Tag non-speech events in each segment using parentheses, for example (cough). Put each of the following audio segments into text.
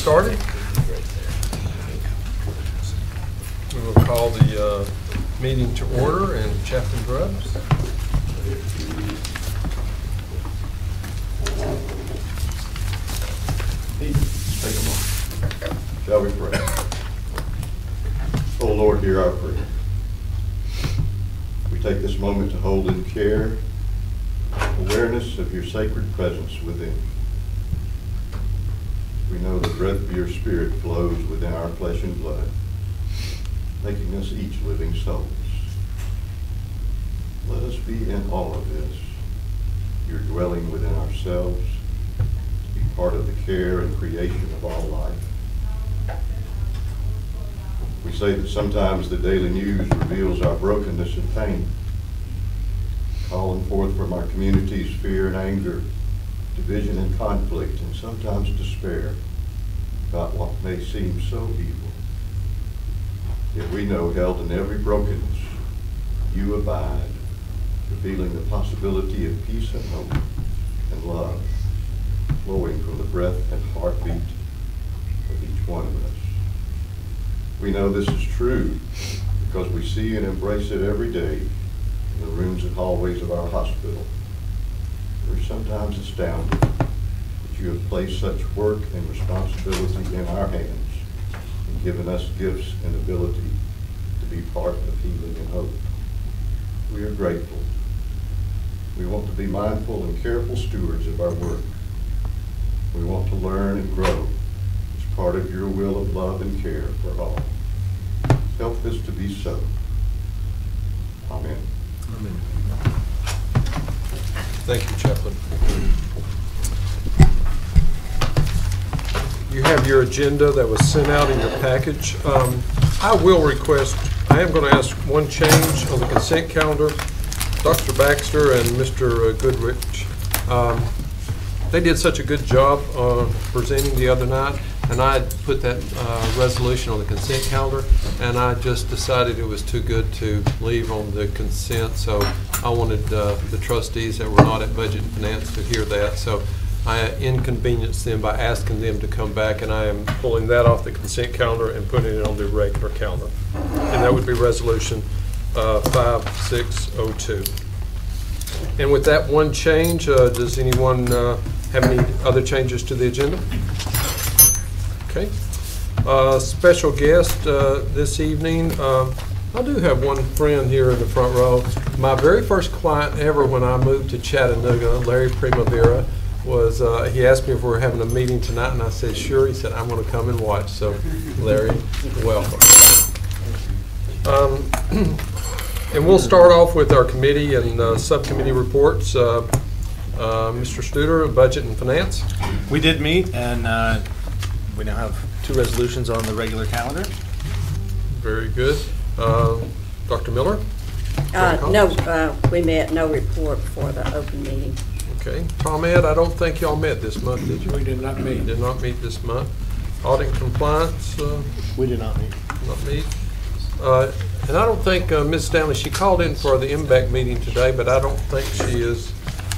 started. We will call the uh, meeting to order and Chaplain Grubbs. Shall we pray? Oh Lord, hear our prayer. We take this moment to hold in care awareness of your sacred presence within. We know the breath of your spirit flows within our flesh and blood, making us each living souls. Let us be in all of this, your dwelling within ourselves, be part of the care and creation of all life. We say that sometimes the daily news reveals our brokenness and pain, calling forth from our communities fear and anger, division and conflict, and sometimes despair about what may seem so evil. Yet we know, held in every brokenness, you abide, revealing the possibility of peace and hope and love flowing from the breath and heartbeat of each one of us. We know this is true because we see and embrace it every day in the rooms and hallways of our hospital. We're sometimes astounded that you have placed such work and responsibility in our hands and given us gifts and ability to be part of healing and hope. We are grateful. We want to be mindful and careful stewards of our work. We want to learn and grow as part of your will of love and care for all. Help this to be so. Amen. Amen. Thank you, Chaplain. You have your agenda that was sent out in your package. Um, I will request, I am going to ask one change on the consent calendar. Dr. Baxter and Mr. Goodrich, um, they did such a good job uh, presenting the other night, and I had put that uh, resolution on the consent calendar, and I just decided it was too good to leave on the consent, so I wanted uh, the trustees that were not at Budget and Finance to hear that. So I inconvenienced them by asking them to come back, and I am pulling that off the consent calendar and putting it on the regular calendar. And that would be Resolution uh, 5602. And with that one change, uh, does anyone uh, have any other changes to the agenda? Okay. Uh, Special guest uh, this evening, uh, I do have one friend here in the front row. My very first client ever when I moved to Chattanooga, Larry Primavera, was, uh, he asked me if we were having a meeting tonight, and I said, sure. He said, I'm going to come and watch. So, Larry, welcome. Um, (clears throat) And we'll start off with our committee and uh, subcommittee reports. Uh, Mr. Studer, Budget and Finance. We did meet, and we now have two resolutions on the regular calendar. Very good. Uh, Dr. Miller? Uh, No, uh, we met, no report for the open meeting. Okay. Tom Ed, I don't think y'all met this month, did you? We did not meet. Did not meet this month. Audit and compliance, uh, We did not meet. not meet. Uh, And I don't think uh, Ms. Stanley, she called in for the MBAC meeting today, but I don't think she is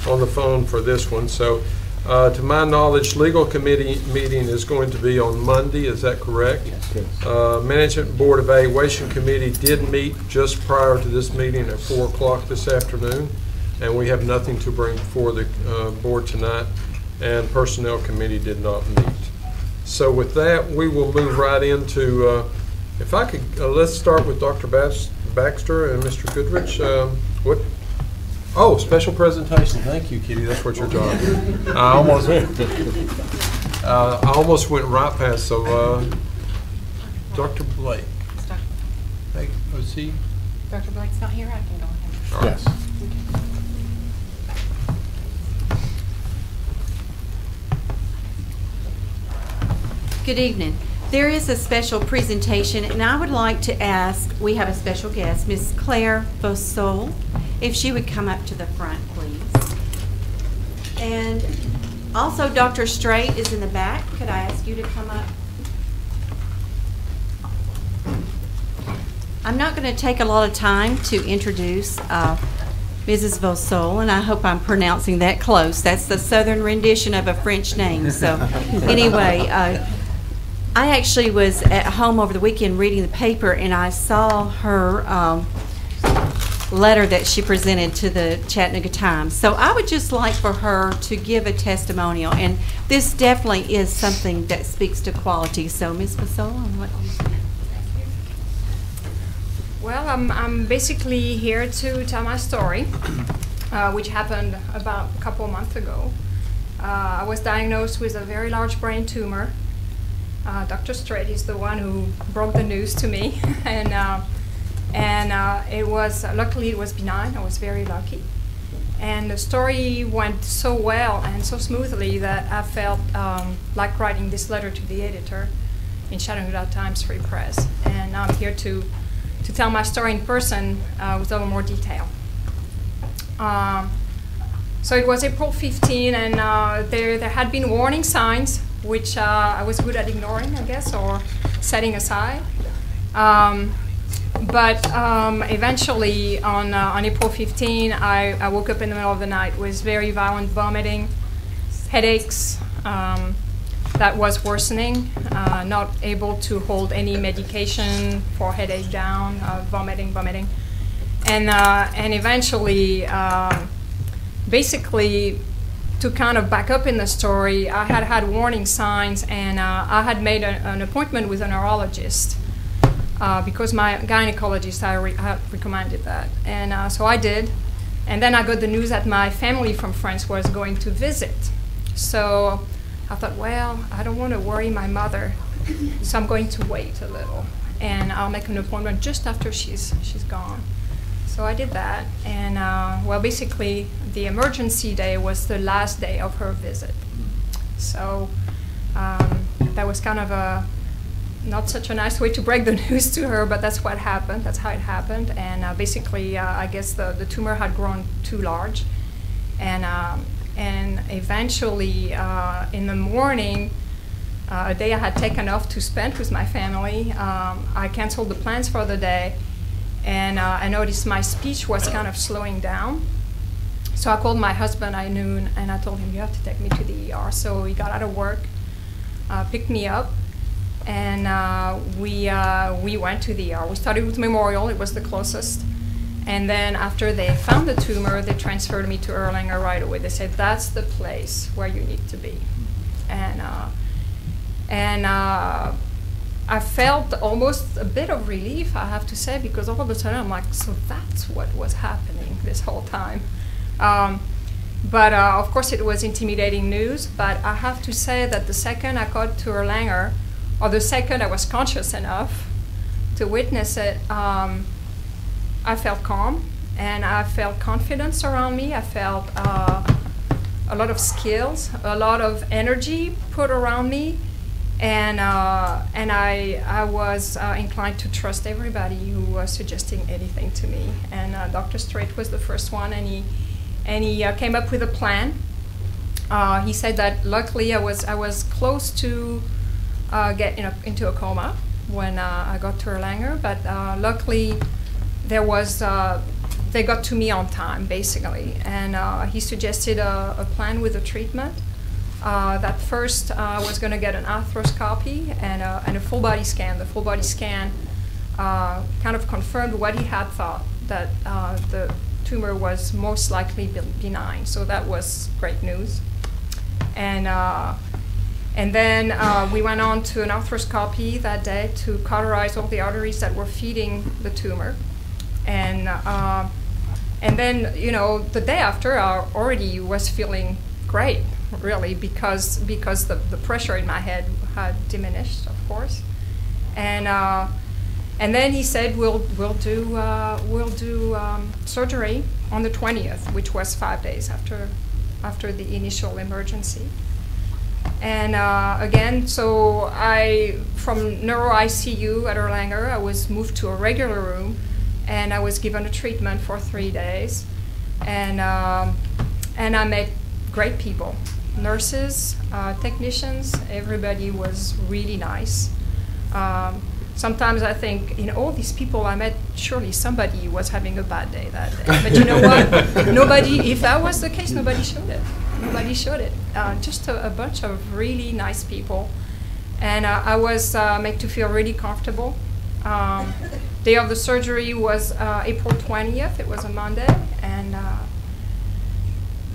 on the phone for this one. So uh, to my knowledge, legal committee meeting is going to be on Monday, is that correct? Yes. Uh, Management Board Evaluation Committee did meet just prior to this meeting at 4 o'clock this afternoon, and we have nothing to bring before the uh, board tonight, and Personnel Committee did not meet. So with that, we will move right into, uh, if I could, uh, let's start with Dr. Bas- Baxter and Mr. Goodrich. Um, What, oh, special presentation, thank you, Kitty, that's what you're doing. I almost, uh, I almost went right past, so uh, Dr. Blake. Is Doc- Hey, was he? Dr. Blake's not here, I can go ahead. All right. Yes. Good evening. There is a special presentation, and I would like to ask, we have a special guest, Miss Claire Bosol, if she would come up to the front, please. And also, Dr. Strait is in the back. Could I ask you to come up? I'm not going to take a lot of time to introduce uh, Mrs. Vosol, and I hope I'm pronouncing that close. That's the southern rendition of a French name. So, (laughs) anyway, uh, I actually was at home over the weekend reading the paper, and I saw her um, letter that she presented to the Chattanooga Times. So I would just like for her to give a testimonial, and this definitely is something that speaks to quality. So, Ms. Fasola, what do? Well, I'm, I'm basically here to tell my story, uh, which happened about a couple months ago. Uh, I was diagnosed with a very large brain tumor. Uh, Dr. Strait is the one who broke the news to me, (laughs) and uh, and uh, it was luckily it was benign. I was very lucky, and the story went so well and so smoothly that I felt um, like writing this letter to the editor in Chattanooga Times Free Press, and I'm here to to tell my story in person uh, with a little more detail. Um, so it was April 15, and uh, there, there had been warning signs, which uh, I was good at ignoring, I guess, or setting aside. Um, but um, eventually, on, uh, on April 15, I, I woke up in the middle of the night with very violent vomiting, headaches, um, that was worsening, uh, not able to hold any medication for headache down, uh, vomiting, vomiting. And, uh, and eventually, um, basically, to kind of back up in the story, I had had warning signs and uh, I had made a, an appointment with a neurologist. Uh, because my gynecologist I, re- recommended that, and uh, so I did, and then I got the news that my family from France was going to visit. So I thought, well, I don't want to worry my mother, so I'm going to wait a little, and I'll make an appointment just after she's she's gone. So I did that, and uh, well, basically, the emergency day was the last day of her visit. So um, that was kind of a not such a nice way to break the (laughs) news to her, but that's what happened. That's how it happened, and uh, basically, uh, I guess the the tumor had grown too large, and um, and eventually uh, in the morning, uh, a day I had taken off to spend with my family, um, I canceled the plans for the day, and uh, I noticed my speech was kind of slowing down. So I called my husband at noon, and I told him, "You have to take me to the ER." So he got out of work, uh, picked me up, and uh, we uh, we went to the ER. We started with Memorial; it was the closest. And then after they found the tumor, they transferred me to Erlanger right away. They said that's the place where you need to be, and uh, and uh, I felt almost a bit of relief, I have to say, because all of a sudden I'm like, so that's what was happening this whole time. Um, but uh, of course, it was intimidating news. But I have to say that the second I got to Erlanger, or the second I was conscious enough to witness it. Um, I felt calm and I felt confidence around me. I felt uh, a lot of skills, a lot of energy put around me, and uh, and I I was uh, inclined to trust everybody who was suggesting anything to me. And uh, Dr. Strait was the first one, and he and he uh, came up with a plan. Uh, he said that luckily I was I was close to get in a, into a coma when I got to Erlanger, but luckily there was uh, they got to me on time basically and uh, he suggested a, a, plan with a treatment uh, that first uh, was going to get an arthroscopy and a, and a full body scan. The full body scan uh, kind of confirmed what he had thought that uh, the tumor was most likely benign. So that was great news. And and then uh, we went on to an arthroscopy that day to cauterize all the arteries that were feeding the tumor. And uh, and then you know the day after I already was feeling great really because because the, the pressure in my head had diminished of course. And uh, and then he said we'll we'll do uh, we'll do um, surgery on the 20th which was five days after after the initial emergency. And uh, again, so I, from neuro ICU at Erlanger, I was moved to a regular room and I was given a treatment for three days. And, um, and I met great people nurses, uh, technicians, everybody was really nice. Um, sometimes I think, in all these people I met, surely somebody was having a bad day that day. But you know what? (laughs) nobody, if that was the case, nobody showed it. Nobody showed it. Uh, just a, a bunch of really nice people and uh, I was uh, made to feel really comfortable. Um, day of the surgery was uh, April 20th. It was a Monday, and uh,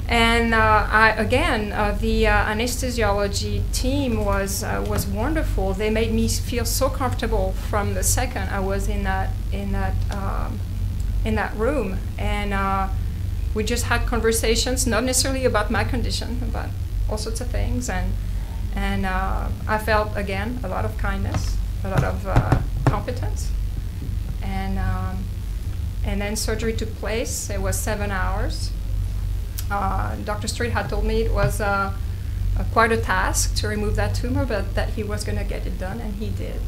and uh, I, again, uh, the uh, anesthesiology team was was wonderful. They made me feel so comfortable from the second I was in that in that um, in that room, and we just had conversations, not necessarily about my condition, but all sorts of things, and and uh, I felt again a lot of kindness, a lot of uh, competence, and um, and then surgery took place. It was seven hours. Uh, Dr. Street had told me it was uh, quite a task to remove that tumor, but that he was going to get it done, and he did.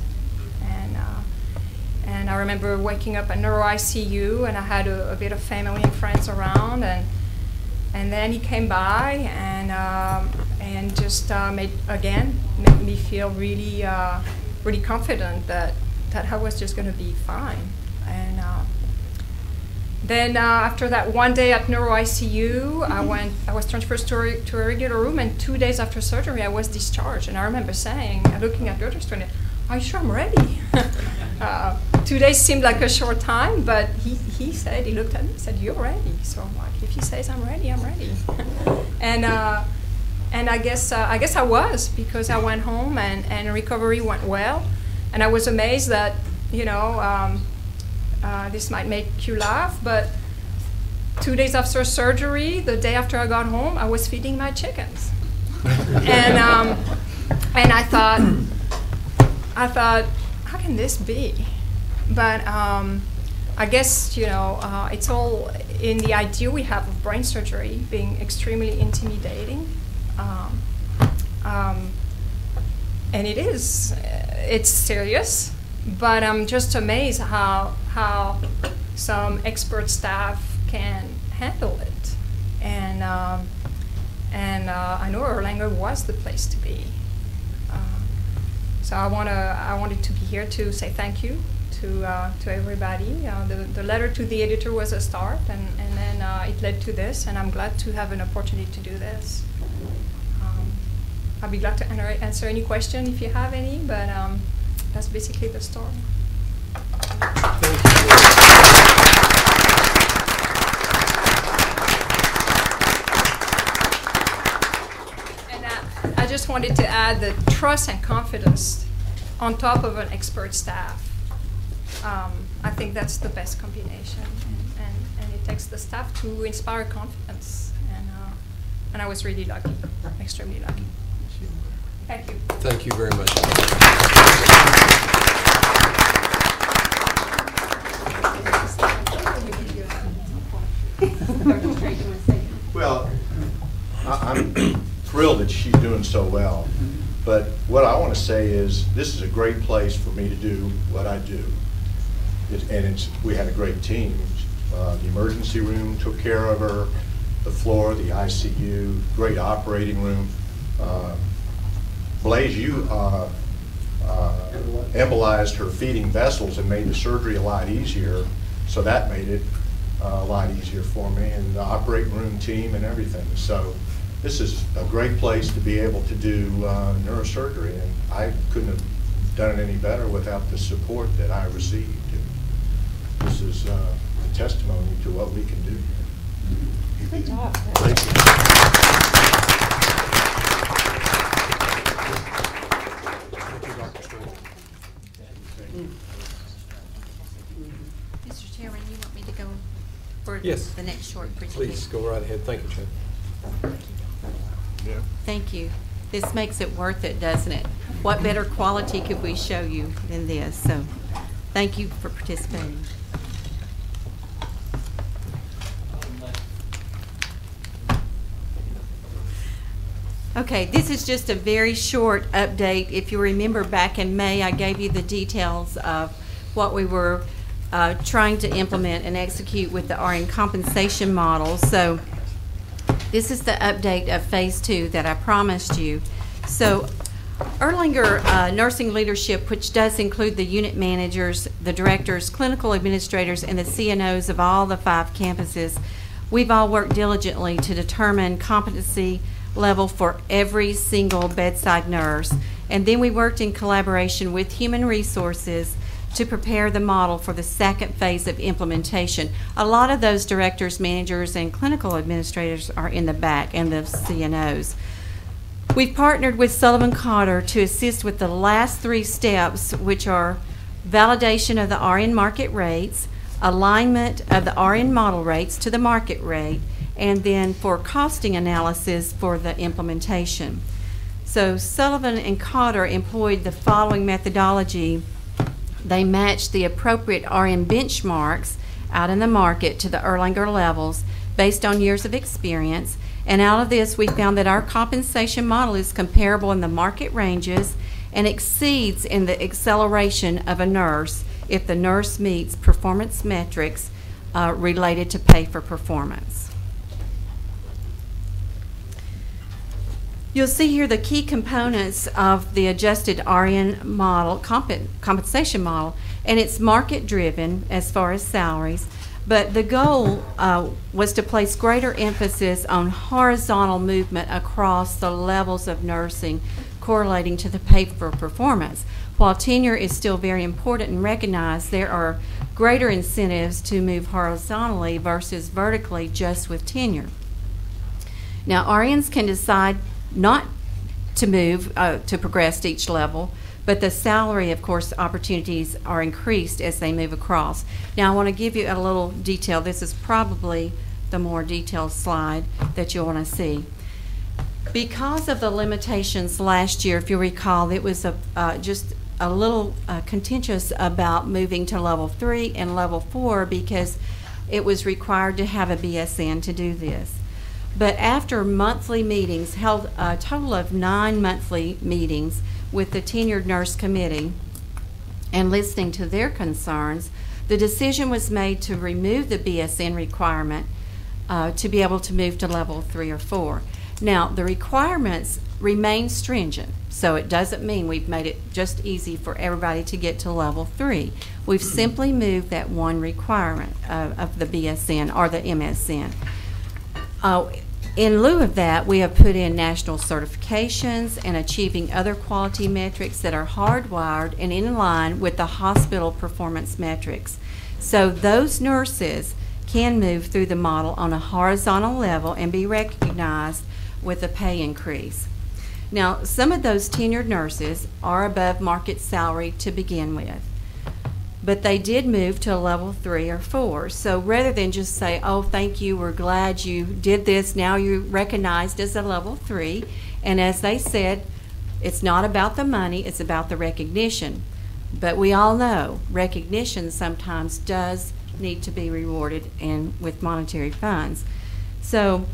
And uh, and I remember waking up at neuro ICU, and I had a, a bit of family and friends around, and and then he came by and um, and just uh, made again made me feel really really confident that that I was just going to be fine, then uh, after that one day at neuro ICU, I went. I was transferred to a, to a regular room, and two days after surgery, I was discharged. And I remember saying, looking at Dr. Stone, "Are you sure I'm ready?" (laughs) uh, two days seemed like a short time, but he, he said he looked at me and said, "You're ready." So I'm like, if he says I'm ready, I'm ready. (laughs) and uh, and I guess uh, I guess I was because I went home and and recovery went well, and I was amazed that you know. Um, uh, this might make you laugh, but two days after surgery, the day after I got home, I was feeding my chickens. (laughs) and, um, and I thought, I thought, how can this be? But um, I guess, you know, uh, it's all in the idea we have of brain surgery being extremely intimidating. Um, um, and it is, it's serious but I'm just amazed how how some expert staff can handle it, and um, and uh, I know Erlanger was the place to be. Uh, so I wanna I wanted to be here to say thank you to uh, to everybody. Uh, the the letter to the editor was a start, and and then uh, it led to this, and I'm glad to have an opportunity to do this. Um, I'll be glad to answer any question if you have any, but. Um, that's basically the story. And I, I just wanted to add the trust and confidence on top of an expert staff. Um, I think that's the best combination, and, and, and, it takes the staff to inspire confidence. And, uh, and I was really lucky, extremely lucky. Thank you. Thank you very much. Well, I- I'm thrilled that she's doing so well, but what I want to say is, this is a great place for me to do what I do. It- And it's, we had a great team. Uh, The emergency room took care of her, the floor, the ICU, great operating room. Uh, Blaise, you uh, uh, embolized her feeding vessels and made the surgery a lot easier, so that made it uh, a lot easier for me, and the operating room team and everything. So this is a great place to be able to do uh, neurosurgery, and I couldn't have done it any better without the support that I received. This is uh, a testimony to what we can do. here. Good job. Thank you. Thank you, Dr. Stone. Mr. Chairman, you want me to go for Yes. the next short presentation? Please, go right ahead. Thank you, Chad. Thank you. This makes it worth it, doesn't it? What better quality could we show you than this? So, thank you for participating. Okay, this is just a very short update. If you remember back in May, I gave you the details of what we were uh, trying to implement and execute with the RN compensation model. So this is the update of Phase Two that I promised you. So Erlanger uh, Nursing Leadership, which does include the unit managers, the directors, clinical administrators, and the CNOs of all the five campuses, we've all worked diligently to determine competency level for every single bedside nurse And then we worked in collaboration with Human Resources to prepare the model for the second phase of implementation. A lot of those directors, managers, and clinical administrators are in the back, and the CNOs. We've partnered with Sullivan Cotter to assist with the last three steps, which are validation of the RN market rates, alignment of the RN model rates to the market rate, and then for costing analysis for the implementation. So Sullivan and Cotter employed the following methodology. They matched the appropriate RN benchmarks out in the market to the Erlanger levels based on years of experience. And out of this, we found that our compensation model is comparable in the market ranges and exceeds in the acceleration of a nurse if the nurse meets performance metrics uh, related to pay for performance. You'll see here the key components of the adjusted RN model, compen- compensation model, and it's market-driven as far as salaries. But the goal uh, was to place greater emphasis on horizontal movement across the levels of nursing correlating to the pay for performance. While tenure is still very important and recognized, there are greater incentives to move horizontally versus vertically just with tenure. Now, RNs can decide not to move, uh, to progress to each level, but the salary, of course, opportunities are increased as they move across. Now, I want to give you a little detail. This is probably the more detailed slide that you'll want to see. Because of the limitations last year, if you recall, it was a, uh, just a little uh, contentious about moving to level three and level four because it was required to have a BSN to do this. But after monthly meetings, held a total of nine monthly meetings with the tenured nurse committee and listening to their concerns, the decision was made to remove the BSN requirement uh, to be able to move to level three or four. Now, the requirements remain stringent, so it doesn't mean we've made it just easy for everybody to get to level three. We've simply moved that one requirement uh, of the BSN or the MSN. Uh, in lieu of that, we have put in national certifications and achieving other quality metrics that are hardwired and in line with the hospital performance metrics. So those nurses can move through the model on a horizontal level and be recognized with a pay increase. Now, some of those tenured nurses are above market salary to begin with, but they did move to a level three or four. So rather than just say, oh, thank you, we're glad you did this, now you're recognized as a level three. And as they said, it's not about the money, it's about the recognition. But we all know recognition sometimes does need to be rewarded and with monetary funds. So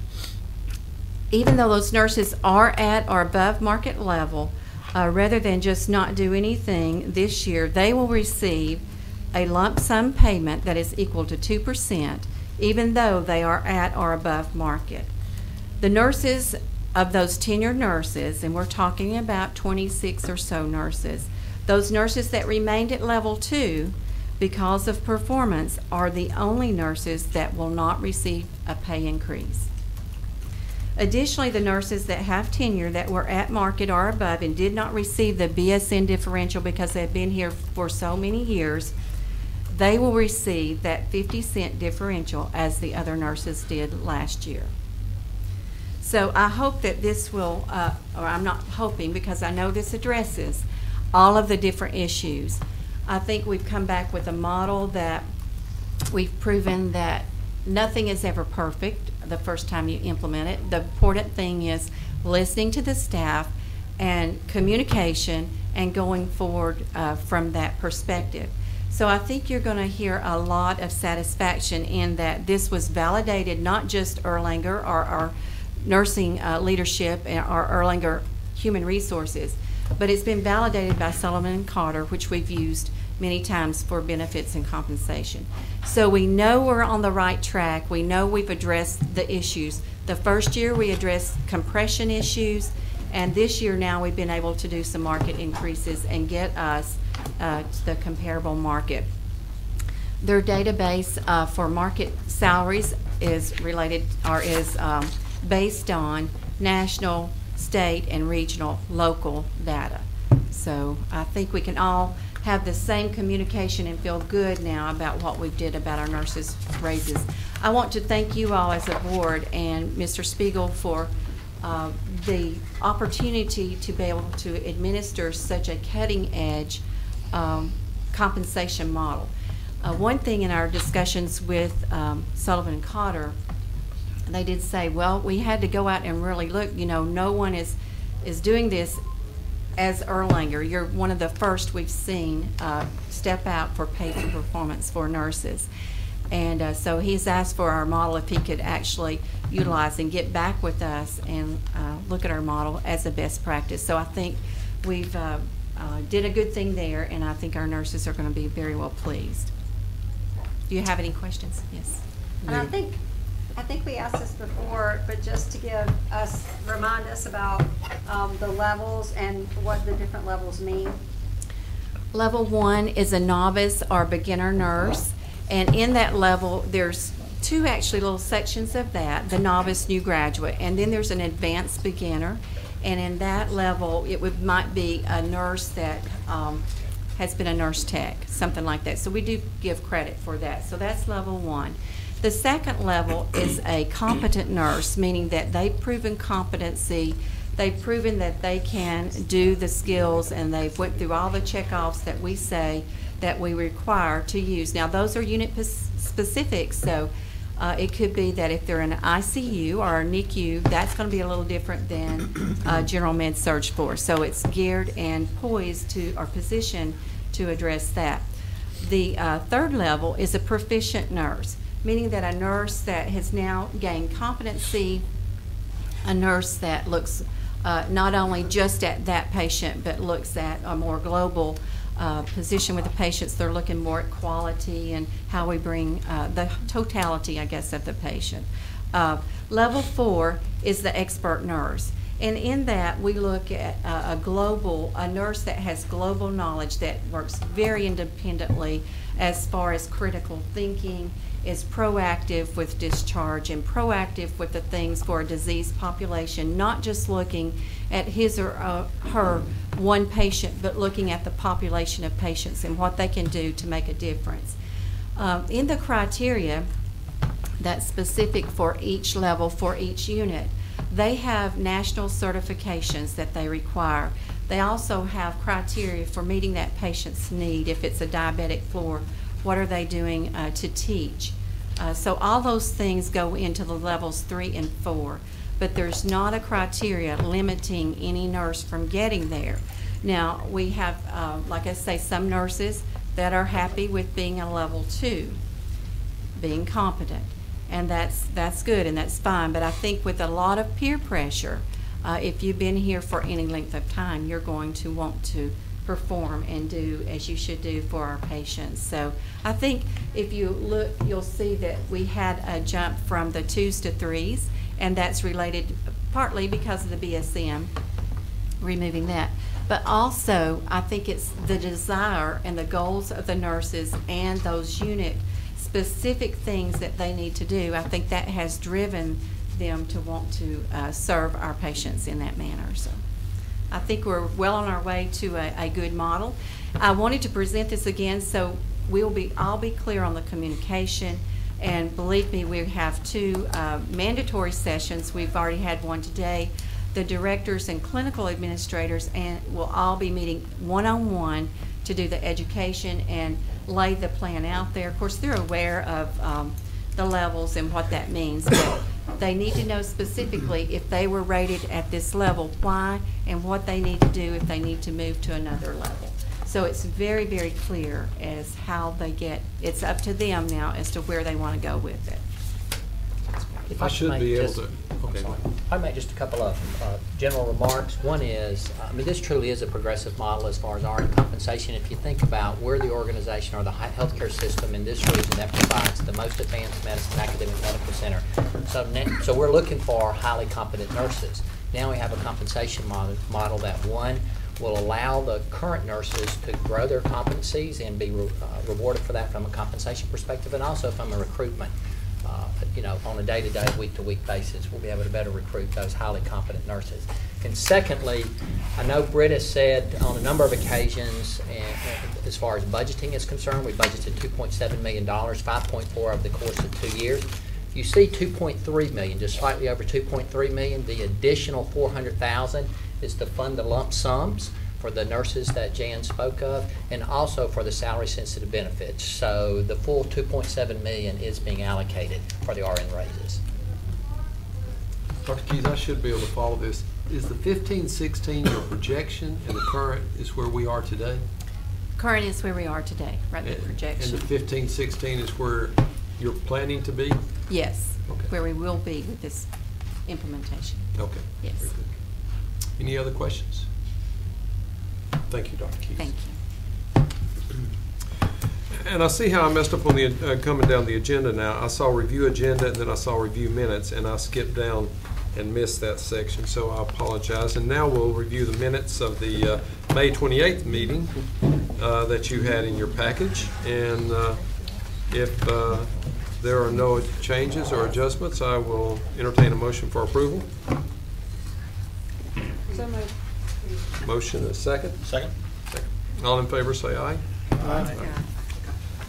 even though those nurses are at or above market level, uh, rather than just not do anything this year, they will receive a lump sum payment that is equal to 2%, even though they are at or above market. The nurses of those tenured nurses, and we're talking about 26 or so nurses, those nurses that remained at level two because of performance are the only nurses that will not receive a pay increase. Additionally, the nurses that have tenure that were at market or above and did not receive the BSN differential because they've been here for so many years, they will receive that 50 cent differential as the other nurses did last year. So I hope that this will, uh, or I'm not hoping because I know this addresses all of the different issues. I think we've come back with a model that we've proven that nothing is ever perfect the first time you implement it. The important thing is listening to the staff and communication and going forward uh, from that perspective. So I think you're going to hear a lot of satisfaction in that this was validated, not just Erlanger or our nursing uh, leadership and our Erlanger human resources, but it's been validated by Sullivan and Cotter, which we've used many times for benefits and compensation. So we know we're on the right track. We know we've addressed the issues. The first year we addressed compression issues, and this year now we've been able to do some market increases and get us uh, to the comparable market. Their database uh, for market salaries is related or is um, based on national, state, and regional local data. So I think we can all have the same communication and feel good now about what we did about our nurses' raises. I want to thank you all as a board and Mr. Spiegel for uh, the opportunity to be able to administer such a cutting-edge um, compensation model. Uh, One thing in our discussions with um, Sullivan and Cotter, they did say, well, we had to go out and really look, you know, no one is, is doing this as Erlanger. You're one of the first we've seen uh, step out for pay for performance for nurses. And uh, so he's asked for our model if he could actually utilize and get back with us and uh, look at our model as a best practice. So I think we've uh, uh, did a good thing there, and I think our nurses are going to be very well pleased. Do you have any questions? Yes. And I think, I think we asked this before, but just to give us, remind us about um, the levels and what the different levels mean. Level one is a novice or beginner nurse, and in that level, there's two actually little sections of that, the novice, new graduate, and then there's an advanced beginner. And in that level, it would, might be a nurse that um, has been a nurse tech, something like that. So we do give credit for that. So that's level one. The second level is a competent nurse, meaning that they've proven competency, they've proven that they can do the skills, and they've went through all the checkoffs that we say that we require to use. Now, those are unit specific, so uh, it could be that if they're in an ICU or a NICU, that's going to be a little different than uh, (clears throat) general med surge floor. So it's geared and poised to, or positioned to address that. The uh, third level is a proficient nurse, meaning that a nurse that has now gained competency, a nurse that looks uh, not only just at that patient, but looks at a more global uh, position with the patients. They're looking more at quality and how we bring uh, the totality, I guess, of the patient. Uh, level four is the expert nurse. And in that, we look at uh, a global, a nurse that has global knowledge that works very independently as far as critical thinking, is proactive with discharge and proactive with the things for a diseased population, not just looking at his or uh, her one patient, but looking at the population of patients and what they can do to make a difference. Um, in the criteria that's specific for each level, for each unit, they have national certifications that they require. They also have criteria for meeting that patient's need. If it's a diabetic floor, what are they doing uh, to teach? Uh, so all those things go into the levels three and four, but there's not a criteria limiting any nurse from getting there. Now, we have, uh, like I say, some nurses that are happy with being a level two, being competent, and that's, that's good and that's fine. But I think with a lot of peer pressure, uh, if you've been here for any length of time, you're going to want to perform and do as you should do for our patients. So I think if you look, you'll see that we had a jump from the twos to threes, and that's related partly because of the BSN, removing that. But also, I think it's the desire and the goals of the nurses and those unit specific things that they need to do. I think that has driven them to want to uh, serve our patients in that manner. So. I think we're well on our way to a, a good model. I wanted to present this again so we'll be, I'll be clear on the communication. And believe me, we have two uh, mandatory sessions. We've already had one today. The directors and clinical administrators and will all be meeting one-on-one to do the education and lay the plan out there. Of course, they're aware of um, the levels and what that means, but they need to know specifically if they were rated at this level, why, and what they need to do if they need to move to another level. So it's very, very clear as how they get, it's up to them now as to where they want to go with it. If I should be able to- I make just a couple of uh, general remarks. One is, I mean, this truly is a progressive model as far as our compensation. If you think about where the organization or the healthcare system in this region that provides the most advanced medicine academic medical center. So, so we're looking for highly competent nurses. Now we have a compensation model, model that one will allow the current nurses to grow their competencies and be re- uh, rewarded for that from a compensation perspective and also from a recruitment uh, you know, on a day-to-day, week-to-week basis, we'll be able to better recruit those highly competent nurses. And secondly, I know Britt has said on a number of occasions, and and as far as budgeting is concerned, we budgeted $2.7 million, 5.4 over the course of two years. You see 2.3 million, just slightly over 2.3 million. The additional 400,000 is to fund the lump sums for the nurses that Jan spoke of, and also for the salary-sensitive benefits. So the full 2.7 million is being allocated for the RN raises. Dr. Keys, I should be able to follow this. Is the 15-16 your projection and the current is where we are today? Current is where we are today, right, the And- projection. And the 15-16 is where you're planning to be? Yes, Okay. where we will be with this implementation. Okay. Yes. Very good. Any other questions? Thank you, Dr. Keys. Thank you. And I see how I messed up on the, uh, coming down the agenda now. I saw review agenda, and then I saw review minutes, and I skipped down and missed that section, so I apologize. And now we'll review the minutes of the uh, May 28th meeting uh, that you had in your package. And uh, if uh, there are no changes or adjustments, I will entertain a motion for approval. So moved. Motion and a second. Second? All in favor, say aye. Aye.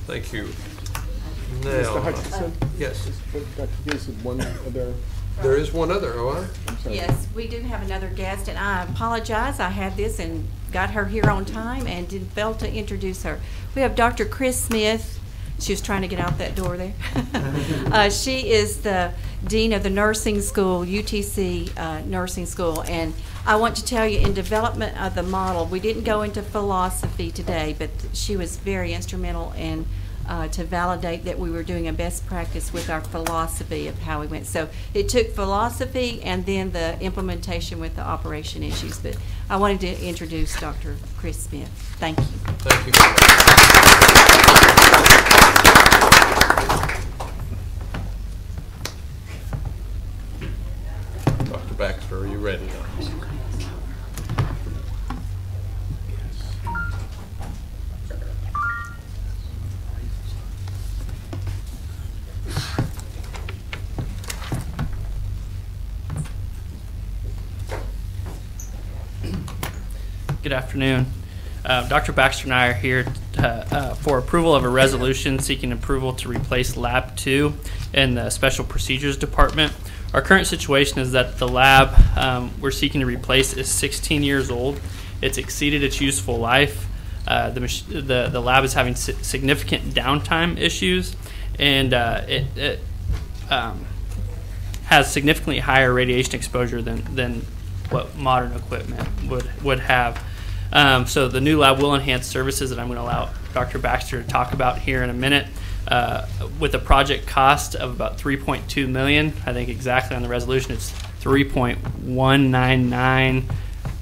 Thank you. Mr. Now, Hutchinson? yes, Dr. Uh, Gibbs, one other, there is one other, oh, I? I'm sorry. Yes, we do have another guest, and I apologize, I had this and got her here on time and didn't fail to introduce her. We have Dr. Chris Smith. She was trying to get out that door there. (laughs) Uh, She is the Dean of the Nursing School, UTC uh, Nursing School, and I want to tell you, in development of the model, we didn't go into philosophy today, but she was very instrumental in uh, to validate that we were doing a best practice with our philosophy of how we went. So it took philosophy and then the implementation with the operation issues. But I wanted to introduce Dr. Chris Smith. Thank you. Thank you very much. Dr. Baxter, are you ready now? Good afternoon. Uh, Dr. Baxter and I are here uh, uh, for approval of a resolution seeking approval to replace Lab 2 in the Special Procedures Department. Our current situation is that the lab um, we're seeking to replace is 16 years old. It's exceeded its useful life. Uh, the, the, the lab is having si- significant downtime issues, and uh, it, it um, has significantly higher radiation exposure than, than what modern equipment would, would have. Um, so the new lab will enhance services that I'm going to allow Dr. Baxter to talk about here in a minute. Uh, with a project cost of about 3.2 million, I think exactly on the resolution it's 3.199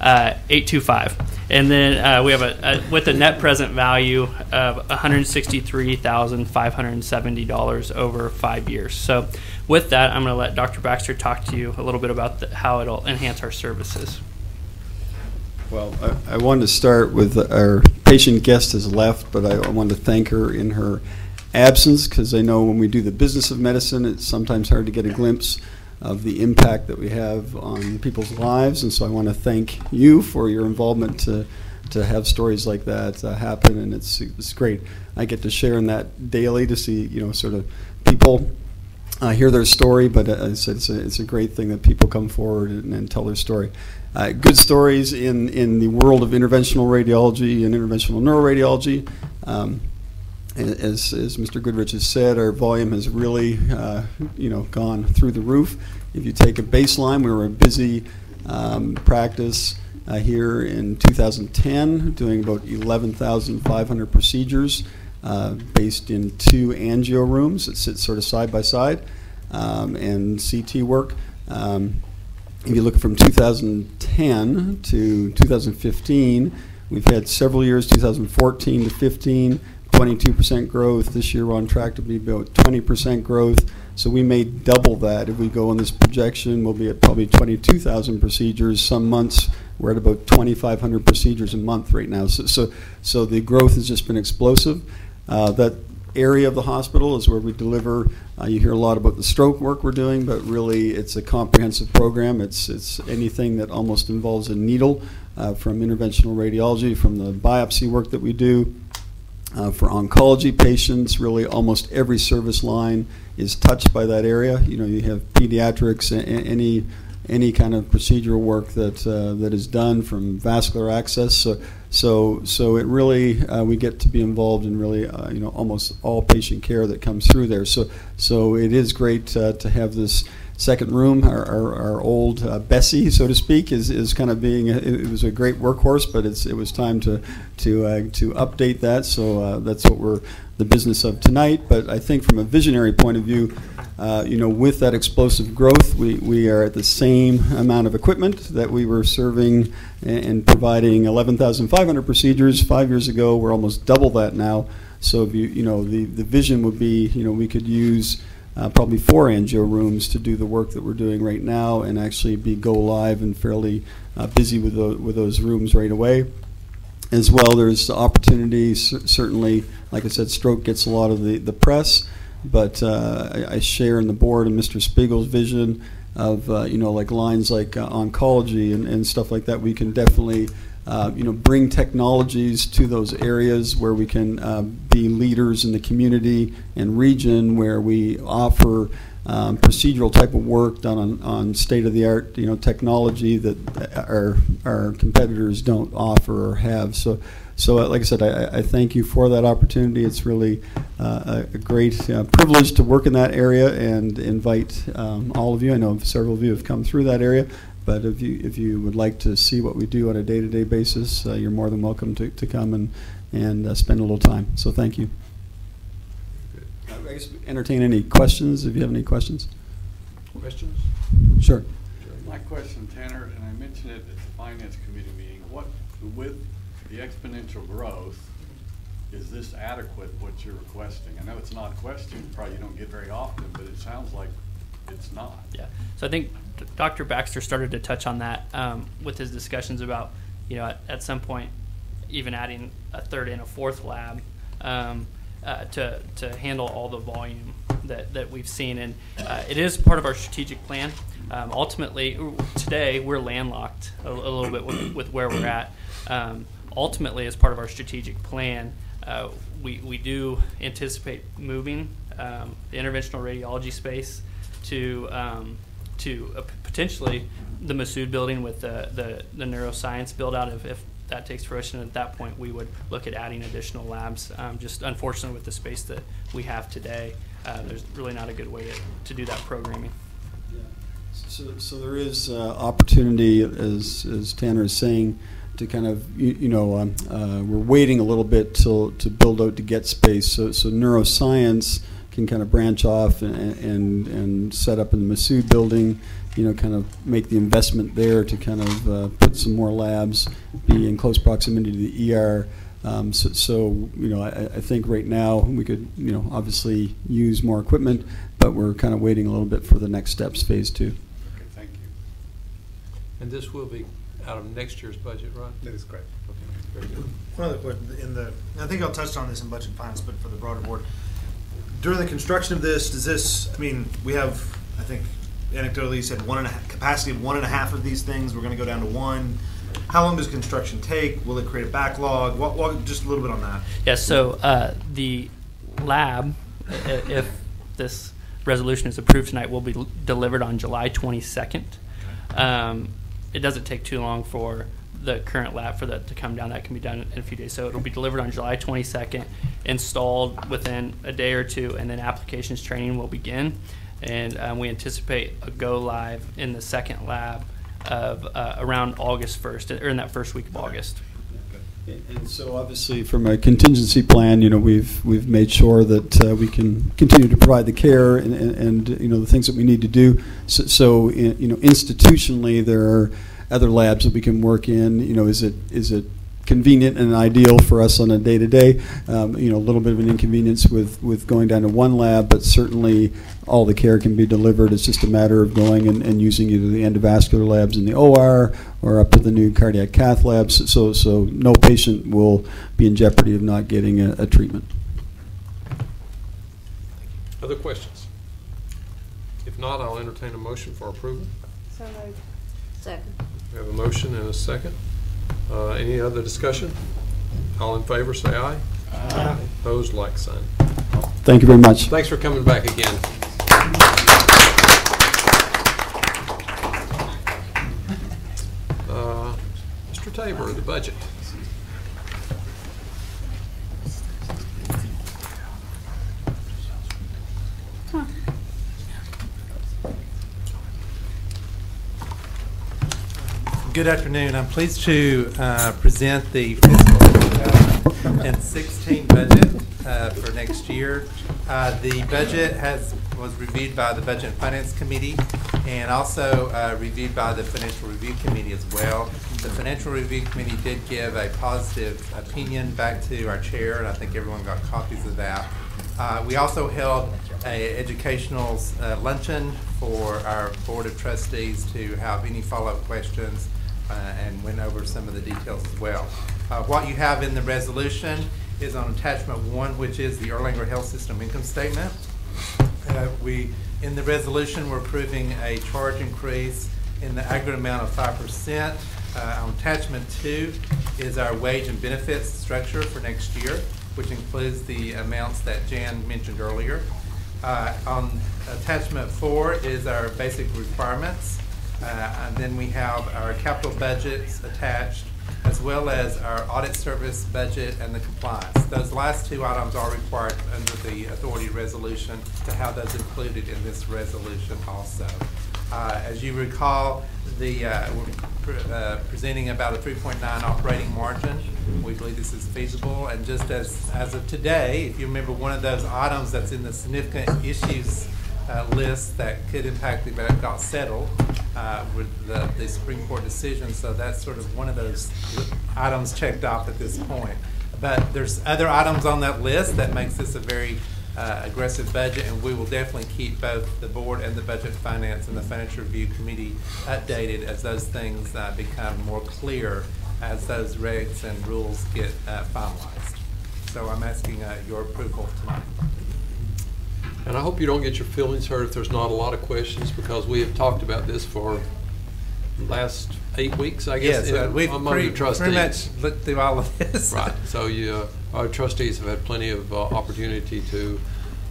uh, 825. And then uh, we have a, a with a net present value of $163,570 over five years. So, with that, I'm going to let Dr. Baxter talk to you a little bit about the, how it'll enhance our services. Well, I, I wanted to start with our patient guest has left, but I, wanted to thank her in her absence because I know when we do the business of medicine, it's sometimes hard to get a glimpse of the impact that we have on people's lives. And so I want to thank you for your involvement to, to have stories like that uh, happen. And it's, it's great. I get to share in that daily to see, you know, sort of people uh, hear their story, but uh, it's, it's, a, it's a great thing that people come forward and, and tell their story. Uh, good stories in, in the world of interventional radiology and interventional neuroradiology. Um, as, as Mr. Goodrich has said, our volume has really, uh, you know, gone through the roof. If you take a baseline, we were a busy um, practice uh, here in 2010, doing about 11,500 procedures uh, based in two angio rooms that sit sort of side by side, um, and CT work. Um, if you look from 2010 to 2015, we've had several years, 2014 to 15, 22% growth. This year we're on track to be about 20% growth. So we may double that if we go on this projection. We'll be at probably 22,000 procedures. Some months we're at about 2,500 procedures a month right now. So, so, so the growth has just been explosive. Uh, that area of the hospital is where we deliver. Uh, you hear a lot about the stroke work we're doing, but really it's a comprehensive program. It's it's anything that almost involves a needle, uh, from interventional radiology, from the biopsy work that we do, uh, for oncology patients, really almost every service line is touched by that area. You know, you have pediatrics, any any kind of procedural work that uh, that is done from vascular access. So so so it really uh, we get to be involved in really uh, you know almost all patient care that comes through there. So so it is great uh, to have this second room. Our, our, our old uh, Bessie, so to speak, is, is kind of being. It, it was a great workhorse, but it's it was time to to uh, to update that. So uh, that's what we're the business of tonight. But I think from a visionary point of view, uh, you know, with that explosive growth, we, we are at the same amount of equipment that we were serving and, and providing 11,500 procedures five years ago. We're almost double that now. So you you know the the vision would be you know we could use uh, probably four angio rooms to do the work that we're doing right now and actually be go live and fairly uh, busy with, tho- with those rooms right away. As well, there's opportunities, cer- certainly, like I said, stroke gets a lot of the, the press, but uh, I, I share in the board and Mr. Spiegel's vision of, uh, you know, like lines like uh, oncology and, and stuff like that. We can definitely, uh, you know, bring technologies to those areas where we can uh, be leaders in the community and region where we offer um, procedural type of work done on, on state-of-the-art, you know, technology that our, our competitors don't offer or have. So, so uh, like I said, I, I thank you for that opportunity. It's really uh, a, a great uh, privilege to work in that area and invite um, all of you. I know several of you have come through that area, but if you if you would like to see what we do on a day-to-day basis, uh, you're more than welcome to, to come and and uh, spend a little time. So thank you. I guess entertain any questions if you have any questions. Questions? Sure. My question, Tanner, and I mentioned it at the finance committee meeting, what, with the exponential growth, is this adequate, what you're requesting? I know it's not a question, probably you don't get very often, but it sounds like it's not. Yeah. So I think Dr. Baxter started to touch on that um, with his discussions about, you know, at, at some point, even adding a third and a fourth lab um, uh, to to handle all the volume that, that we've seen, and uh, it is part of our strategic plan. Um, ultimately, today we're landlocked a, a little bit with, with where we're at. Um, ultimately, as part of our strategic plan, uh, we we do anticipate moving um, the interventional radiology space to um, to uh, potentially the Masood building with the, the, the neuroscience build out. If, if that takes fruition, at that point we would look at adding additional labs. Um, just unfortunately, with the space that we have today, uh, there's really not a good way to, do that programming. So, so there is uh, opportunity, as, as Tanner is saying, to kind of, you, you know, um, uh, we're waiting a little bit till, to build out to get space. So, so neuroscience can kind of branch off and, and, and set up in the Masood building, you know, kind of make the investment there to kind of uh, put some more labs, be in close proximity to the ER. Um, so, so, you know, I, I think right now we could, you know, obviously use more equipment, but we're kind of waiting a little bit for the next steps, phase two. Okay, thank you. And this will be out of next year's budget, right? That is correct. Okay, very good. One other question, in the, I think I'll touch on this in budget finance, but for the broader board. During the construction of this, does this, I mean, we have, I think anecdotally you said one and a half, capacity of one and a half of these things, we're gonna go down to one. How long does construction take? Will it create a backlog? Walk, walk, just a little bit on that. Yeah, so uh, the lab, i- if this resolution is approved tonight, will be l- delivered on July 22nd. Um, It doesn't take too long for the current lab for that to come down. That can be done in a few days. So it'll be delivered on July 22nd, installed within a day or two, and then applications training will begin. And um, we anticipate a go live in the second lab of uh, around August 1st, or in that first week of August. And so obviously, from a contingency plan, you know, we've, we've made sure that uh, we can continue to provide the care and, and, and, you know, the things that we need to do. So, so, you know, institutionally, there are other labs that we can work in. You know, is it, is it convenient and ideal for us on a day-to-day? Um, You know, a little bit of an inconvenience with, with going down to one lab, but certainly all the care can be delivered. It's just a matter of going and, and using either the endovascular labs in the OR or up to the new cardiac cath labs. So, so no patient will be in jeopardy of not getting a, a treatment. Other questions? If not, I'll entertain a motion for approval. So moved. Second. We have a motion and a second. Uh, Any other discussion? All in favor, say aye. Aye. Opposed, like sign. Thank you very much. Thanks for coming back again. Uh, Mr. Tabor, the budget. Good afternoon. I'm pleased to uh, present the fiscal 2016 budget uh, for next year. Uh, The budget has, was reviewed by the Budget and Finance Committee and also uh, reviewed by the Financial Review Committee as well. The Financial Review Committee did give a positive opinion back to our chair, and I think everyone got copies of that. Uh, We also held a educational uh, luncheon for our Board of Trustees to have any follow-up questions uh, and went over some of the details as well. Uh, What you have in the resolution is on attachment one, which is the Erlanger Health System income statement. Uh, We, in the resolution, we're approving a charge increase in the aggregate amount of five percent. Uh, On attachment two is our wage and benefits structure for next year, which includes the amounts that Jan mentioned earlier. Uh, On attachment four is our basic requirements. Uh, And then we have our capital budgets attached, as well as our audit service budget and the compliance. Those last two items are required under the authority resolution to have those included in this resolution also. Uh, As you recall, the, uh, we're uh, presenting about a 3.9 operating margin. We believe this is feasible, and just as, as of today, if you remember, one of those items that's in the significant issues uh, list that could impact the, that got settled uh, with the, the Supreme Court decision, so that's sort of one of those items checked off at this point. But there's other items on that list that makes this a very uh, aggressive budget, and we will definitely keep both the board and the Budget Finance and the Financial Review Committee updated as those things uh, become more clear as those regs and rules get uh, finalized. So I'm asking uh, your approval tonight. And I hope you don't get your feelings hurt if there's not a lot of questions, because we have talked about this for the last eight weeks, I guess. Yes, we've among pretty, the trustees. pretty much looked through all of this. Right, (laughs) so you, uh, our trustees have had plenty of uh, opportunity to,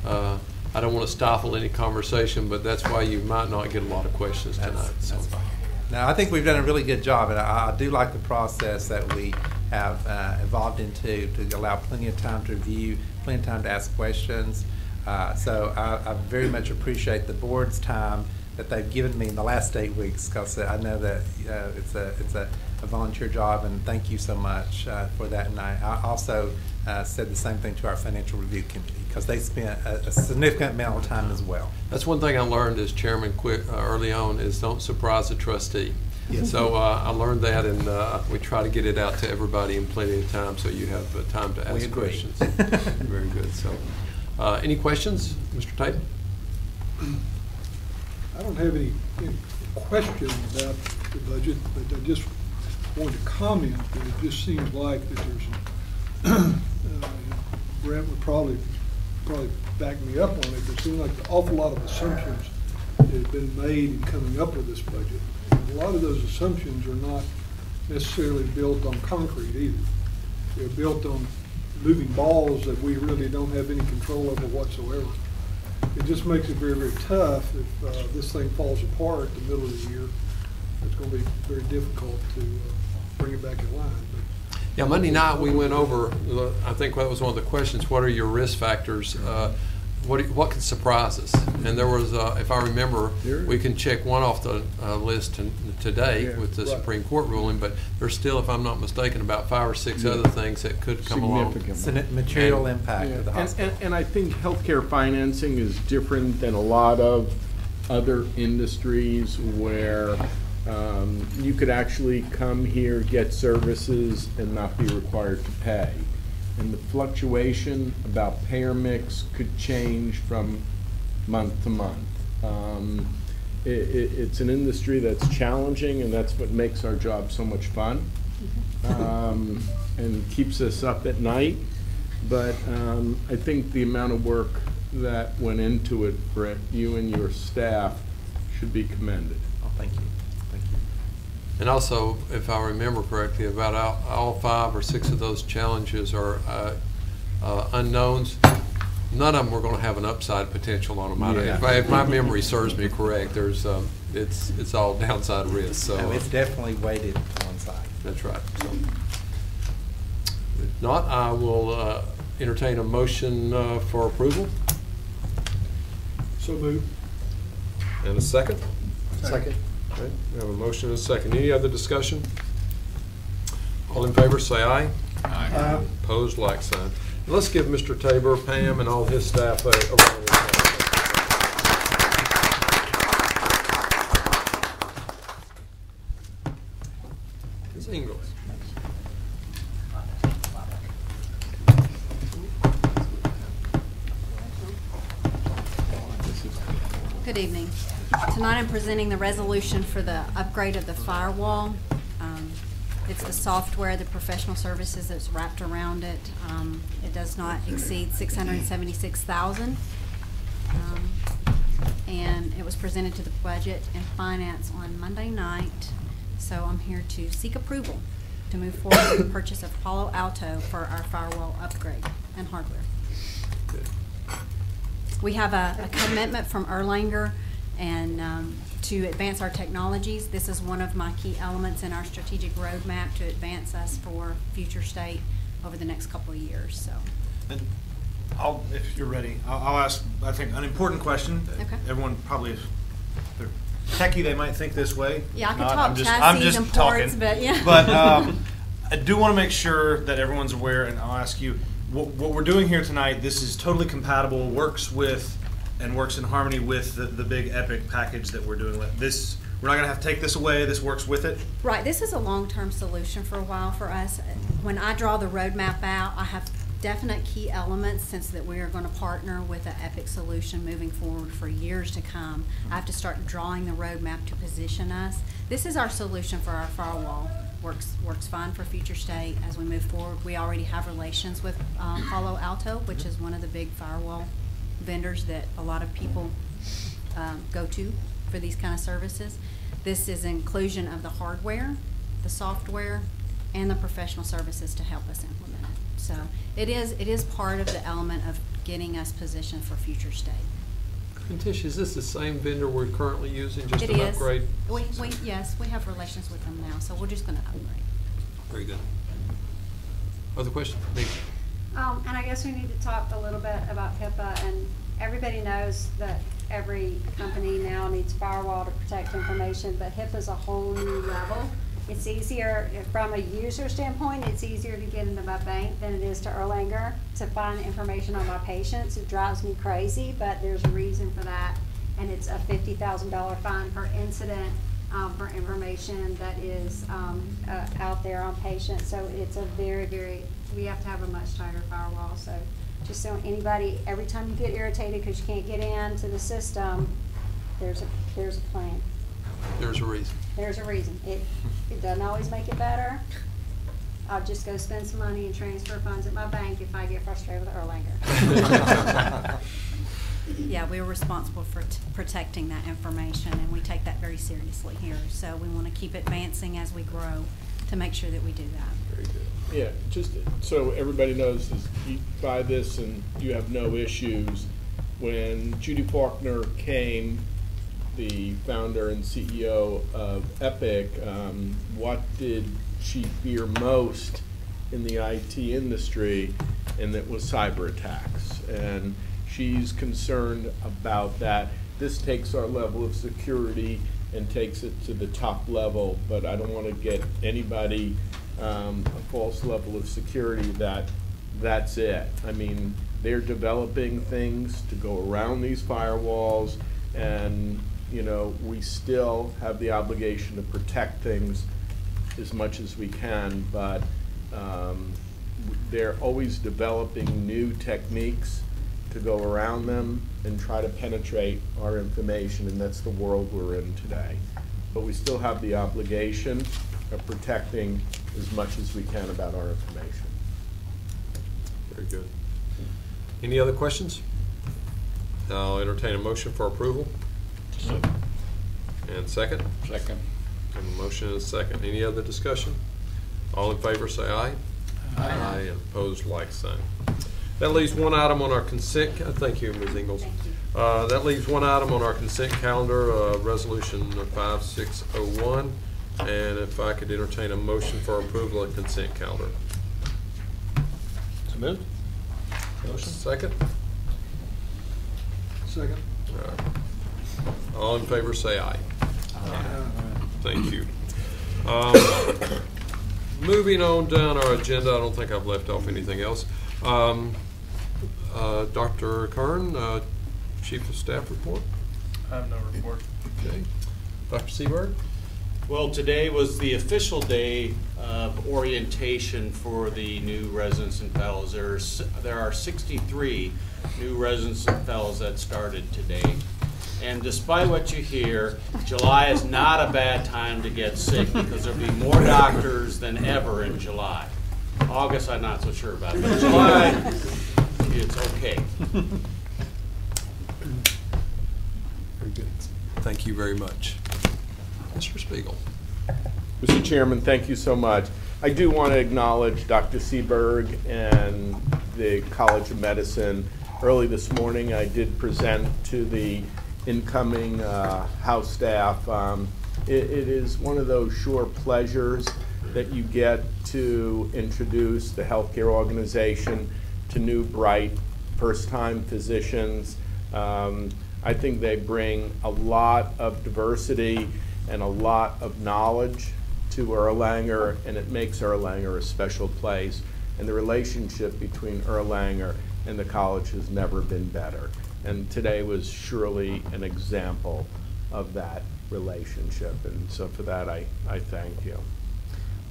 uh, I don't want to stifle any conversation, but that's why you might not get a lot of questions tonight. That's, so. that's fine. Now, I think we've done a really good job, and I, I do like the process that we have uh, evolved into to allow plenty of time to review, plenty of time to ask questions. Uh, so I, I very much appreciate the board's time that they've given me in the last eight weeks, because I know that uh, it's a it's a, a volunteer job, and thank you so much uh, for that. And I, I also uh, said the same thing to our financial review committee, because they spent a, a significant amount of time as well. That's one thing I learned as chairman quick, uh, early on, is don't surprise the trustee. Yes. So uh, I learned that, and uh, we try to get it out to everybody in plenty of time, so you have uh, time to ask questions. (laughs) Very good, so. Uh, Any questions, Mr. Tate? I don't have any, any question about the budget, but I just wanted to comment that it just seems like that there's, uh, Brent would probably, probably back me up on it, but it seems like an awful lot of assumptions that have been made in coming up with this budget. And a lot of those assumptions are not necessarily built on concrete either. They're built on moving balls that we really don't have any control over whatsoever it just makes it very, very tough if uh, this thing falls apart in the middle of the year. It's going to be very difficult to uh, bring it back in line. But Yeah, Monday night, we went over, I think that was one of the questions, what are your risk factors? Uh, What, what could surprise us? And there was, uh, if I remember, There is. we can check one off the uh, list to- today Yeah, with the right. Supreme Court ruling, but there's still, if I'm not mistaken, about five or six other things that could come along. It's a material And- impact Yeah, of the and, and, and I think healthcare financing is different than a lot of other industries where um, you could actually come here, get services, and not be required to pay. And the fluctuation about payer mix could change from month to month. Um, i- i- it's an industry that's challenging, and that's what makes our job so much fun um, and keeps us up at night. But um, I think the amount of work that went into it, Brett, you and your staff should be commended. And also, if I remember correctly, about all, all five or six of those challenges are uh, uh, unknowns. None of them are going to have an upside potential on them. I- If, I- if my memory serves me correct, there's, um, it's, it's all (laughs) downside risk, so. No, uh, It's definitely weighted to one side. That's right. So, If not, I will uh, entertain a motion uh, for approval. So moved. And a second? Second. Okay, we have a motion and a second. Any other discussion? All in favor, say aye. Aye. Opposed, like sign. Let's give Mr. Tabor, Pam, and all his staff a a round of applause. Ms. Ingles. Good evening. Tonight I'm presenting the resolution for the upgrade of the firewall. Um, It's the software, the professional services that's wrapped around it. Um, It does not exceed six hundred and seventy-six thousand. Um, And it was presented to the Budget and Finance on Monday night. So I'm here to seek approval to move forward with the purchase of Palo Alto for our firewall upgrade and hardware. We have a, a commitment from Erlanger and um, to advance our technologies. This is one of my key elements in our strategic roadmap to advance us for future state over the next couple of years, so. And I'll, if you're ready, I'll, I'll ask, I think, an important question. Okay. Everyone probably, if they're techie, they might think this way. Yeah, I could Not, talk I'm just- I'm just and talking. ports, but yeah. But, um, (laughs) I do want to make sure that everyone's aware, and I'll ask you, what, what we're doing here tonight, this is totally compatible, works with, and works in harmony with the, the big Epic package that we're doing. This, we're not gonna have to take this away, this works with it? Right, this is a long-term solution for a while for us. When I draw the roadmap out, I have definite key elements since that we are gonna partner with an Epic solution moving forward for years to come. I have to start drawing the roadmap to position us. This is our solution for our firewall. Works, works fine for future state as we move forward. We already have relations with, um, Palo Alto, which is one of the big firewall vendors that a lot of people um, go to for these kind of services. This is inclusion of the hardware, the software, and the professional services to help us implement it. So it is, it is part of the element of getting us positioned for future state. And Tish, is this the same vendor we're currently using, just It an is. upgrade? We, we, yes, we have relations with them now, so we're just gonna upgrade. Very good. Other questions? Nikki? Um, and I guess we need to talk a little bit about HIPAA, and everybody knows that every company now needs firewall to protect information, but HIPAA is a whole new level. It's easier, from a user standpoint, it's easier to get into my bank than it is to Erlanger to find information on my patients. It drives me crazy, but there's a reason for that. And it's a fifty thousand dollar fine per incident, um, for information that is, um, uh, out there on patients. So it's a very, very, we have to have a much tighter firewall, so just so anybody, every time you get irritated because you can't get into the system, there's a, there's a plan. There's a reason. There's a reason. It, it doesn't always make it better. I'll just go spend some money and transfer funds at my bank if I get frustrated with Erlanger. (laughs) Yeah, we're responsible for t- protecting that information, and we take that very seriously here. So we wanna keep advancing as we grow to make sure that we do that. Yeah, just so everybody knows, is you buy this and you have no issues. When Judy Faulkner came, the founder and CEO of Epic, um, what did she fear most in the IT industry? And it was cyber attacks. And she's concerned about that. This takes our level of security and takes it to the top level, but I don't want to get anybody um, a false level of security that that's it. I mean, they're developing things to go around these firewalls, and, you know, we still have the obligation to protect things as much as we can, but um, they're always developing new techniques to go around them and try to penetrate our information, and that's the world we're in today. But we still have the obligation of protecting as much as we can about our information. Very good. Any other questions? I'll entertain a motion for approval. Second. And second? Second. Have a motion and a second. Any other discussion? All in favor, say aye. Aye. and opposed, like sign. That leaves one item on our consent, ca- thank you, Ms. Ingles. Uh, That leaves one item on our consent calendar, uh, Resolution 5601. And if I could entertain a motion for approval of consent calendar. So moved. Motion, second? Second. All right. All in favor, say aye. Thank you. Um, (coughs) Moving on down our agenda, I don't think I've left off anything else. Um, uh, Dr. Kern, uh, Chief of Staff report. I have no report. Okay. Dr. Seaberg? Well, today was the official day of orientation for the new residents and fellows. There's, there are 63 new residents and fellows that started today. And despite what you hear, July is not a bad time to get sick because there'll be more doctors than ever in July. August, I'm not so sure about, but July, it's okay. Very good. Thank you very much. Mr. Spiegel? Mr. Chairman, thank you so much. I do want to acknowledge Dr. Seaberg and the College of Medicine. Early this morning, I did present to the incoming uh, House staff. Um, It it is one of those sure pleasures that you get to introduce the healthcare organization to new, bright, first-time physicians. Um, I think they bring a lot of diversity and a lot of knowledge to Erlanger, and it makes Erlanger a special place. And the relationship between Erlanger and the college has never been better. And today was surely an example of that relationship. And so for that, I, I thank you.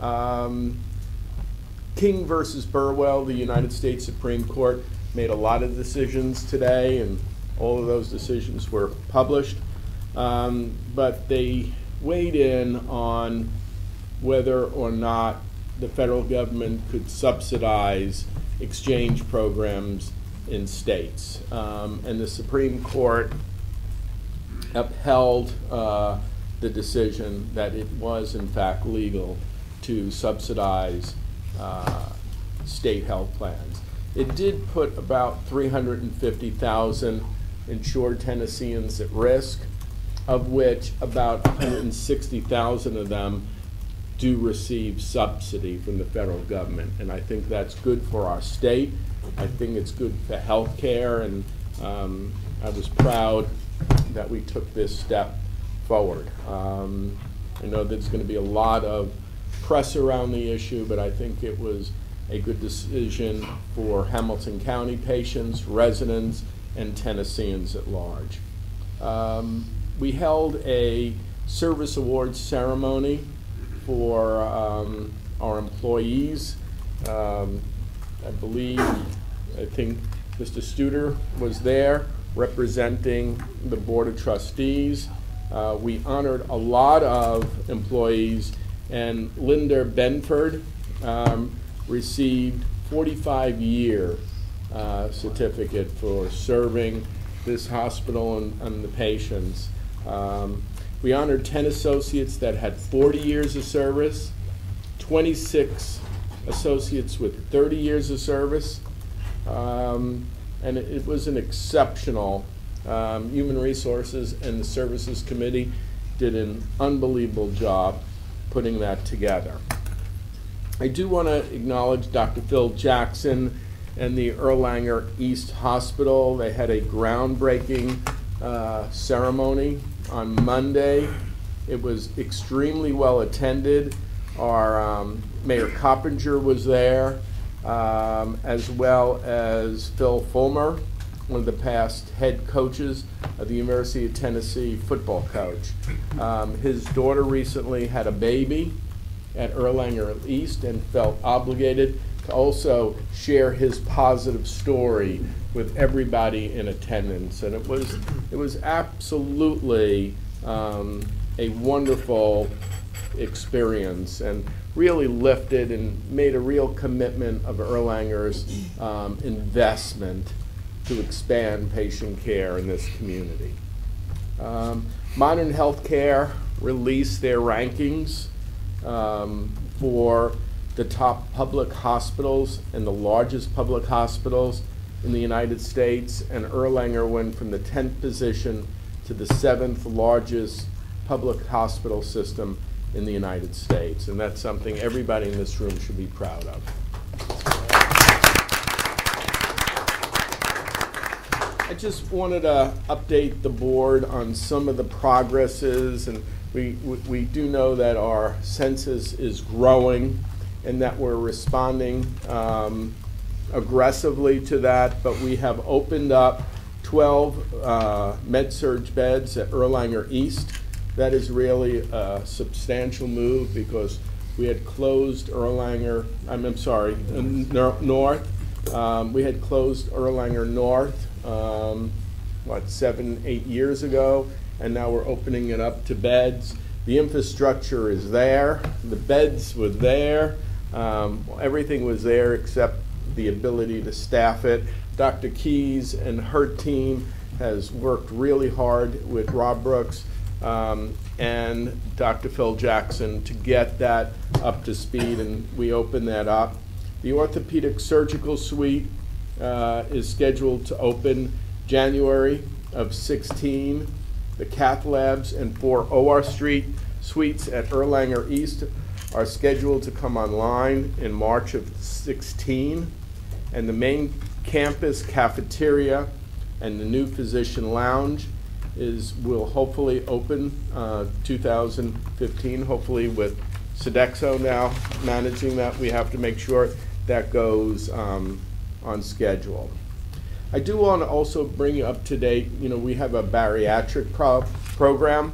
Um, King versus Burwell, the United States Supreme Court made a lot of decisions today, and all of those decisions were published. Um, but they weighed in on whether or not the federal government could subsidize exchange programs in states. Um, and the Supreme Court upheld uh, the decision that it was in fact legal to subsidize uh, state health plans. It did put about 350,000 insured Tennesseans at risk, of which about 160,000 of them do receive subsidy from the federal government. And I think that's good for our state. I think it's good for health care, and um, I was proud that we took this step forward. Um, I know there's going to be a lot of press around the issue, but I think it was a good decision for Hamilton County patients, residents, and Tennesseans at large. Um, we held a service awards ceremony for um, our employees. Um, I believe, I think Mr. Studer was there representing the Board of Trustees. Uh, we honored a lot of employees, and Linda Benford um, received 45-year uh, certificate for serving this hospital and, and the patients. Um, we honored 10 associates that had 40 years of service, 26 associates with 30 years of service, um, and it, it was an exceptional. Um, Human Resources and the Services Committee did an unbelievable job putting that together. I do want to acknowledge Dr. Phil Jackson and the Erlanger East Hospital. They had a groundbreaking uh, ceremony on Monday. It was extremely well attended. Our um, Mayor Coppinger was there, um, as well as Phil Fulmer, one of the past head coaches of the University of Tennessee football coach. Um, his daughter recently had a baby at Erlanger East and felt obligated to also share his positive story with everybody in attendance. And it was, it was absolutely um, a wonderful experience and really lifted and made a real commitment of Erlanger's um, investment to expand patient care in this community. Um, Modern Healthcare released their rankings um, for the top public hospitals and the largest public hospitals in the United States, and Erlanger went from the 10th position to the seventh largest public hospital system in the United States. And that's something everybody in this room should be proud of. I just wanted to update the board on some of the progresses, and we, we- do know that our census is growing and that we're responding um, aggressively to that, but we have opened up 12 uh, med-surg beds at Erlanger East. That is really a substantial move because we had closed Erlanger, I'm, I'm sorry, North. Um, We had closed Erlanger North, um, what, seven, eight years ago, and now we're opening it up to beds. The infrastructure is there, the beds were there, um, everything was there except the ability to staff it. Dr. Keys and her team has worked really hard with Rob Brooks um, and Dr. Phil Jackson to get that up to speed, and we opened that up. The orthopedic surgical suite uh, is scheduled to open January of 16. The cath labs and four OR Street suites at Erlanger East are scheduled to come online in March of 16. And the main campus cafeteria and the new physician lounge is, will hopefully open uh, 2015, hopefully with Sodexo now managing that. We have to make sure that goes um, on schedule. I do want to also bring you up to date, you know, we have a bariatric pro- program,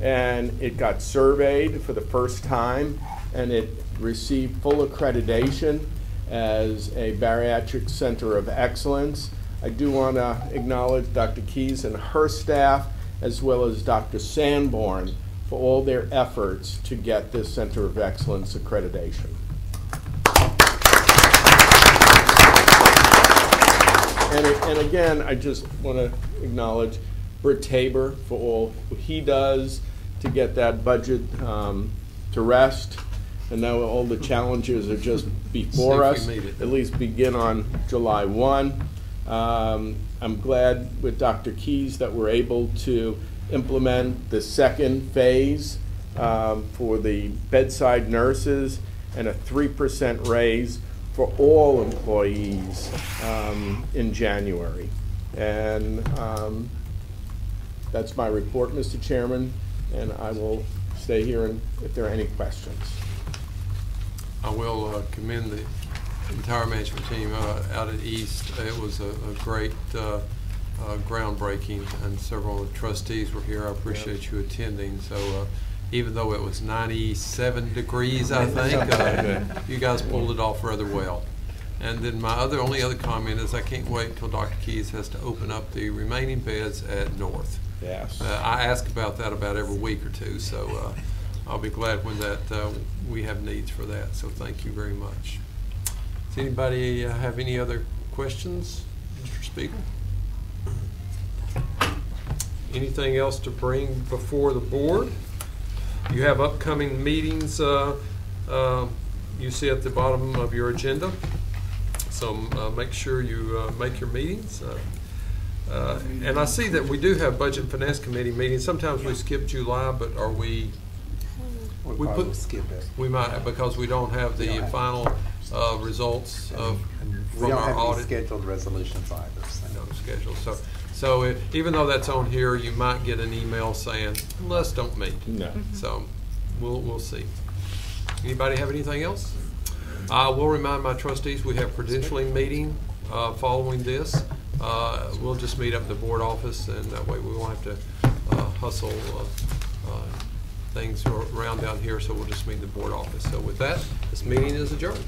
and it got surveyed for the first time, and it received full accreditation as a bariatric center of excellence. I do want to acknowledge Dr. Keys and her staff, as well as Dr. Sanborn, for all their efforts to get this center of excellence accreditation. And, and again, I just want to acknowledge Britt Tabor for all he does to get that budget um, to rest. And now all the challenges are just before See if we us, at least begin on July 1. Um, I'm glad with Dr. Keys that we're able to implement the second phase um, for the bedside nurses and a 3% raise for all employees um, in January. And um, that's my report, Mr. Chairman, and I will stay here and if there are any questions. I will uh, commend the entire management team uh, out at East. It was a a great uh, uh, groundbreaking, and several trustees were here. I appreciate you attending. So uh, even though it was 97 degrees, I think, uh, you guys pulled it off rather well. And then my other, only other comment is I can't wait until Dr. Keys has to open up the remaining beds at North. Yes. Uh, I ask about that about every week or two, so uh, I'll be glad when that, uh, we have needs for that, so thank you very much. Does anybody uh, have any other questions, Mr. Spiegel? Anything else to bring before the board? You have upcoming meetings, uh, uh, you see at the bottom of your agenda, so uh, make sure you uh, make your meetings. Uh, uh, And I see that we do have Budget and Finance Committee meetings. Sometimes we skip July, but are we? We we put- skip it. We might, because we don't have We don't the have- final uh, results of, We from don't our have any audit. scheduled resolutions either, so. No schedule. So, so if- even though that's on here, you might get an email saying, let's don't meet. No. So we'll, we'll see. Anybody have anything else? I will remind my trustees, we have credentialing meeting uh, following this. Uh, We'll just meet up at the board office, and that way we won't have to uh, hustle uh, uh, things around down here, so we'll just meet in the board office. So with that, this meeting is adjourned.